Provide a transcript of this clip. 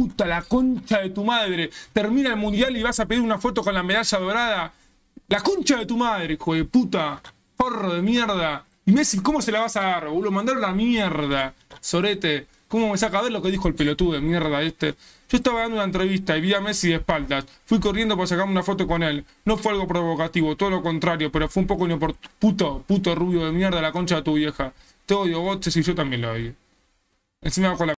puta, la concha de tu madre. Termina el mundial y vas a pedir una foto con la medalla dorada. La concha de tu madre, hijo de puta. Porro de mierda. Y Messi, ¿cómo se la vas a dar, boludo? Mandaron la mierda. Sorete. ¿Cómo me saca a ver lo que dijo el pelotudo de mierda este? Yo estaba dando una entrevista y vi a Messi de espaldas. Fui corriendo para sacarme una foto con él. No fue algo provocativo, todo lo contrario, pero fue un poco inoportuno. Puto, puto rubio de mierda, la concha de tu vieja. Te odio, Gotches, y yo también lo odio. Encima con la